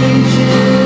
reaching